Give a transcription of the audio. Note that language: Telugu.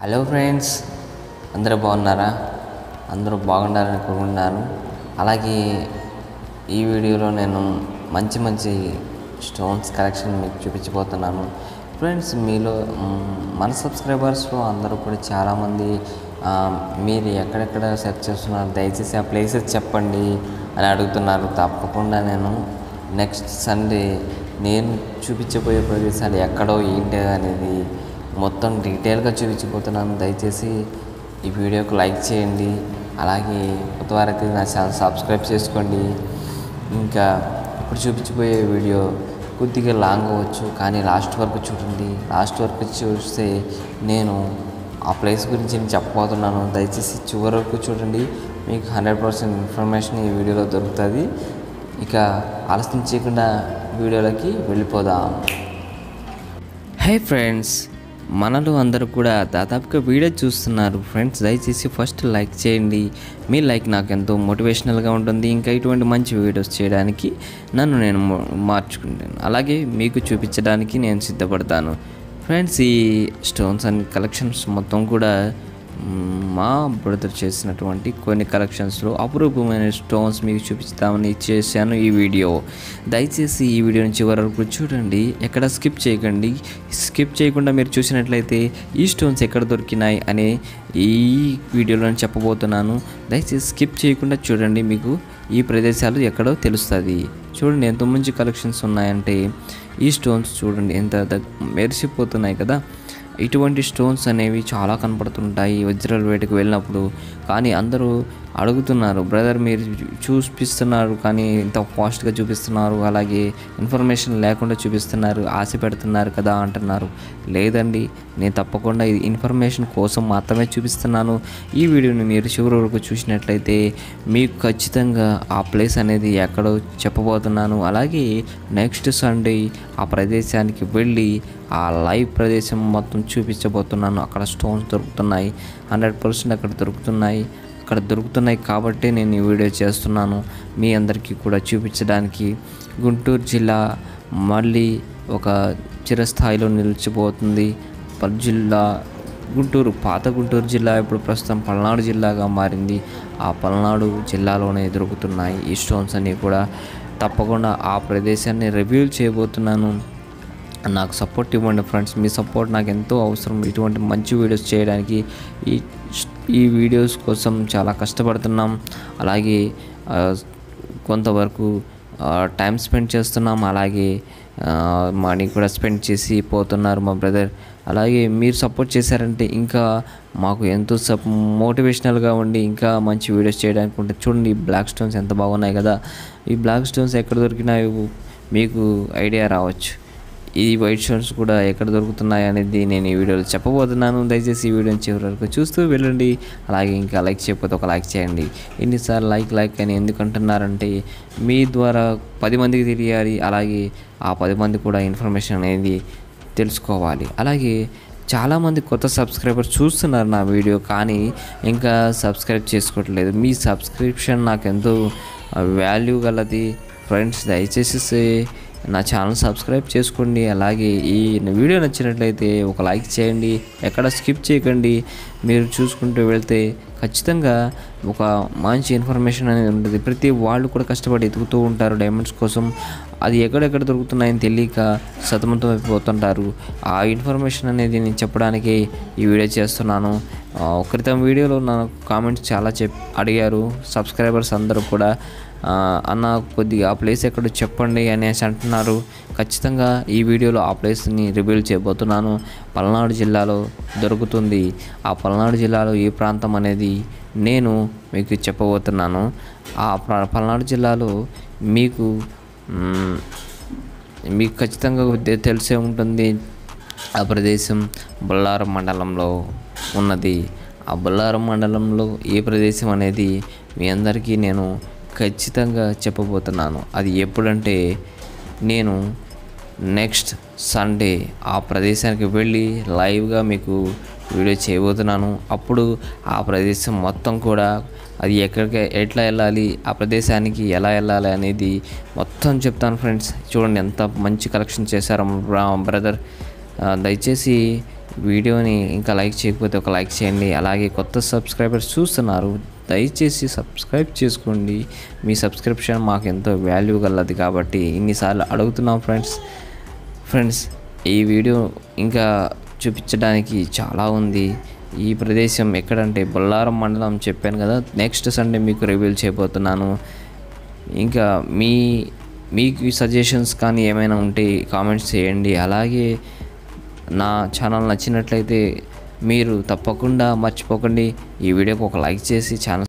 హలో ఫ్రెండ్స్ అందరూ బాగున్నారా? అందరూ బాగుండాలని కోరుకుంటున్నాను అలాగే ఈ వీడియోలో నేను మంచి మంచి స్టోన్స్ కలెక్షన్ మీకు చూపించబోతున్నాను. ఫ్రెండ్స్ మీలో మన సబ్స్క్రైబర్స్లో అందరూ కూడా చాలామంది మీరు ఎక్కడెక్కడ సెర్చ్ చేస్తున్నారు దయచేసి ఆ ప్లేసెస్ చెప్పండి అని అడుగుతున్నారు. తప్పకుండా నేను నెక్స్ట్ సండే నేను చూపించబోయే ప్రదేశాలు ఎక్కడో ఏంటి అనేది మొత్తం డీటెయిల్గా చూపించిపోతున్నాను దయచేసి ఈ వీడియోకి లైక్ చేయండి. అలాగే కొత్తవారైతే నా ఛానల్ సబ్స్క్రైబ్ చేసుకోండి. ఇంకా ఇప్పుడు చూపించిపోయే వీడియో కొద్దిగా లాంగ్ అవ్వచ్చు కానీ లాస్ట్ వరకు చూడండి. లాస్ట్ వరకు చూస్తే నేను ఆ ప్లేస్ గురించి నేను చెప్పబోతున్నాను. దయచేసి చివరి వరకు చూడండి. మీకు హండ్రెడ్ పర్సెంట్ ఇన్ఫర్మేషన్ ఈ వీడియోలో దొరుకుతుంది. ఇక ఆలస్యం చేయకుండా వీడియోలోకి వెళ్ళిపోదాం. హే ఫ్రెండ్స్ మనలో అందరూ కూడా దాదాపుగా వీడియో చూస్తున్నారు. ఫ్రెండ్స్ దయచేసి ఫస్ట్ లైక్ చేయండి. మీ లైక్ నాకు ఎంతో మోటివేషనల్గా ఉంటుంది. ఇంకా ఇటువంటి మంచి వీడియోస్ చేయడానికి నన్ను నేను మార్చుకుంటాను. అలాగే మీకు చూపించడానికి నేను సిద్ధపడతాను. ఫ్రెండ్స్ ఈ స్టోన్స్ అండ్ కలెక్షన్స్ మొత్తం కూడా మా బ్రదర్ చేసినటువంటి కొన్ని కలెక్షన్స్లో అపురూపమైన స్టోన్స్ మీకు చూపిస్తామని చేశాను ఈ వీడియో. దయచేసి ఈ వీడియోని చివరి వరకు చూడండి ఎక్కడ స్కిప్ చేయకండి. స్కిప్ చేయకుండా మీరు చూసినట్లయితే ఈ స్టోన్స్ ఎక్కడ దొరికినాయి అనే ఈ వీడియోలో చెప్పబోతున్నాను. దయచేసి స్కిప్ చేయకుండా చూడండి మీకు ఈ ప్రదేశాలు ఎక్కడో తెలుస్తుంది. చూడండి ఎంత మంచి కలెక్షన్స్ ఉన్నాయంటే ఈ స్టోన్స్ చూడండి ఎంత మెరిసిపోతున్నాయి కదా. ఇటువంటి స్టోన్స్ అనేవి చాలా కనపడుతుంటాయి. వజ్రాల వేటకు వెళ్ళినప్పుడు. కానీ అందరూ అడుగుతున్నారు. బ్రదర్ మీరు చూపిస్తున్నారు కానీ ఇంత ఫాస్ట్గా చూపిస్తున్నారు. అలాగే ఇన్ఫర్మేషన్ లేకుండా చూపిస్తున్నారు. ఆశ పెడుతున్నారు కదా అంటున్నారు. లేదండి నేను తప్పకుండా ఇది ఇన్ఫర్మేషన్ కోసం మాత్రమే చూపిస్తున్నాను. ఈ వీడియోని మీరు చివరి వరకు చూసినట్లయితే మీకు ఖచ్చితంగా ఆ ప్లేస్ అనేది ఎక్కడో చెప్పబోతున్నాను. అలాగే నెక్స్ట్ సండే ఆ ప్రదేశానికి వెళ్ళి ఆ లైవ్ ప్రదేశం మొత్తం చూపించబోతున్నాను. అక్కడ స్టోన్స్ దొరుకుతున్నాయి. హండ్రెడ్ పర్సెంట్ అక్కడ దొరుకుతున్నాయి. అక్కడ దొరుకుతున్నాయి కాబట్టి నేను ఈ వీడియో చేస్తున్నాను. మీ అందరికీ కూడా చూపించడానికి గుంటూరు జిల్లా మళ్ళీ ఒక చిరస్థాయిలో నిలిచిపోతుంది. జిల్లా గుంటూరు పాత గుంటూరు జిల్లా ఇప్పుడు ప్రస్తుతం పల్నాడు జిల్లాగా మారింది. ఆ పల్నాడు జిల్లాలోనే దొరుకుతున్నాయి ఈ స్టోన్స్ అన్నీ కూడా. తప్పకుండా ఆ ప్రదేశాన్ని రివ్యూ చేయబోతున్నాను. నాకు సపోర్ట్ ఇవ్వండి ఫ్రెండ్స్. మీ సపోర్ట్ నాకు ఎంతో అవసరం. ఇటువంటి మంచి వీడియోస్ చేయడానికి ఈ ఈ వీడియోస్ కోసం చాలా కష్టపడుతున్నాం. అలాగే కొంతవరకు టైం స్పెండ్ చేస్తున్నాం. అలాగే మనీ కూడా స్పెండ్ చేసి పోతున్నారు మా బ్రదర్. అలాగే మీరు సపోర్ట్ చేశారంటే ఇంకా మాకు ఎంతో సప్ మోటివేషనల్గా ఉండి ఇంకా మంచి వీడియోస్ చేయడానికి ఉంటుంది చూడండి ఈ బ్లాక్ స్టోన్స్ ఎంత బాగున్నాయి కదా. ఈ బ్లాక్ స్టోన్స్ ఎక్కడ దొరికినాయో మీకు ఐడియా రావచ్చు. ఈ వైట్ షర్ట్స్ కూడా ఎక్కడ దొరుకుతున్నాయి అనేది నేను ఈ వీడియోలో చెప్పబోతున్నాను. దయచేసి ఈ వీడియోని చివరి వరకు చూస్తూ వెళ్ళండి. అలాగే ఇంకా లైక్ చేయకపోతే ఒక లైక్ చేయండి. ఎన్నిసార్లు లైక్ లైక్ అని ఎందుకు అంటున్నారంటే మీ ద్వారా పది మందికి తెలియాలి. అలాగే ఆ పది మంది కూడా ఇన్ఫర్మేషన్ అనేది తెలుసుకోవాలి. అలాగే చాలామంది కొత్త సబ్స్క్రైబర్స్ చూస్తున్నారు నా వీడియో కానీ ఇంకా సబ్స్క్రైబ్ చేసుకోవట్లేదు. మీ సబ్స్క్రిప్షన్ నాకు ఎంతో వాల్యూ గలది. ఫ్రెండ్స్ దయచేసి నా ఛానల్ సబ్స్క్రైబ్ చేసుకోండి. అలాగే ఈ వీడియో నచ్చినట్లయితే ఒక లైక్ చేయండి. ఎక్కడ స్కిప్ చేయకండి. మీరు చూసుకుంటూ వెళ్తే ఖచ్చితంగా ఒక మంచి ఇన్ఫర్మేషన్ అనేది ఉంటుంది. ప్రతి వాళ్ళు కూడా కష్టపడి ఎదుగుతూ ఉంటారు డైమండ్స్ కోసం. అది ఎక్కడెక్కడ దొరుకుతున్నాయని తెలియక సతమతం అయిపోతుంటారు. ఆ ఇన్ఫర్మేషన్ అనేది నేను చెప్పడానికి ఈ వీడియో చేస్తున్నాను. క్రితం వీడియోలో నాకు కామెంట్స్ చాలా చెప్ అడిగారు. సబ్స్క్రైబర్స్ అందరూ కూడా అన్న కొద్దిగా ఆ ప్లేస్ ఎక్కడో చెప్పండి అనేసి అంటున్నారు. ఖచ్చితంగా ఈ వీడియోలో ఆ ప్లేస్ని రివీల్ చేయబోతున్నాను. పల్నాడు జిల్లాలో దొరుకుతుంది. ఆ పల్నాడు జిల్లాలో ఏ ప్రాంతం అనేది నేను మీకు చెప్పబోతున్నాను. ఆ పల్నాడు జిల్లాలో మీకు మీకు ఖచ్చితంగా తెలిసే ఉంటుంది ఆ ప్రదేశం బొల్లారం మండలంలో. ఉన్నది. ఆ మండలంలో ఏ ప్రదేశం అనేది మీ అందరికీ నేను ఖచ్చితంగా చెప్పబోతున్నాను. అది ఎప్పుడంటే నేను నెక్స్ట్ సండే ఆ ప్రదేశానికి వెళ్ళి లైవ్గా మీకు వీడియో చేయబోతున్నాను. అప్పుడు ఆ ప్రదేశం మొత్తం కూడా అది ఎక్కడికి ఎట్లా వెళ్ళాలి ఆ ప్రదేశానికి ఎలా వెళ్ళాలి అనేది మొత్తం చెప్తాను ఫ్రెండ్స్. చూడండి ఎంత మంచి కలెక్షన్ చేశారు బ్రదర్. దయచేసి వీడియోని ఇంకా లైక్ చేయకపోతే ఒక లైక్ చేయండి. అలాగే కొత్త సబ్స్క్రైబర్స్ చూస్తున్నారు దయచేసి సబ్స్క్రైబ్ చేసుకోండి. మీ సబ్స్క్రిప్షన్ మాకు ఎంతో వాల్యూ గలది కాబట్టి ఇన్నిసార్లు అడుగుతున్నాం ఫ్రెండ్స్. ఫ్రెండ్స్ ఈ వీడియో ఇంకా చూపించడానికి చాలా ఉంది. ఈ ప్రదేశం ఎక్కడంటే బొల్లారం మండలం చెప్పాను కదా. నెక్స్ట్ సండే మీకు రివీల్ చేయబోతున్నాను. ఇంకా మీ మీకు సజెషన్స్ కానీ ఏమైనా ఉంటే కామెంట్స్ చేయండి. అలాగే నా ఛానల్ నచ్చినట్లయితే మీరు తప్పకుండా మర్చిపోకండి. ఈ వీడియోకి ఒక లైక్ చేసి ఛానల్